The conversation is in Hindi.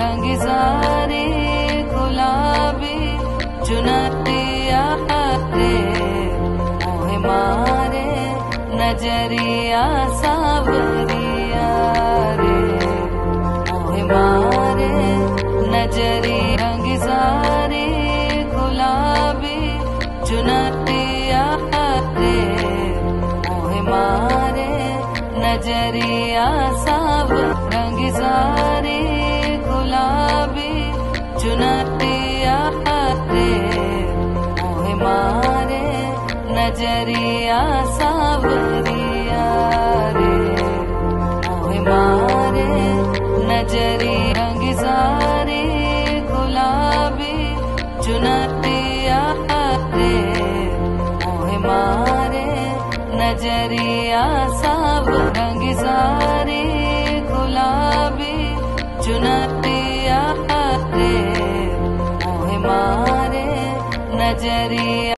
रंग सारे गुलाबी चुनतिया रे मोहे मारे नज़रिया सावरिया रे, मोहे मारे नजरी रंग सारे गुलाबी चुनतिया रे मोहे मारे नज़रिया साव रंग सारे चुनतिया रे मोहे मारे नजरिया सावरिया रे। मोहे मारे नजरी रंग सारे गुलाबी चुनतिया रे मोहे मारे नजरिया साव रंग सारे गुलाबी चुनतिया रे मोहे मारे नजरिया